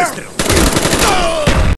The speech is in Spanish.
Over!